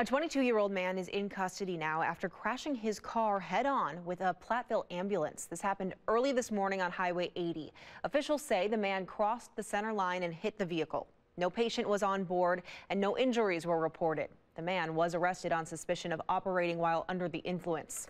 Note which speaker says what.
Speaker 1: A 22-year-old man is in custody now after crashing his car head-on with a Platteville ambulance. This happened early this morning on Highway 80. Officials say the man crossed the center line and hit the vehicle. No patient was on board and no injuries were reported. The man was arrested on suspicion of operating while under the influence.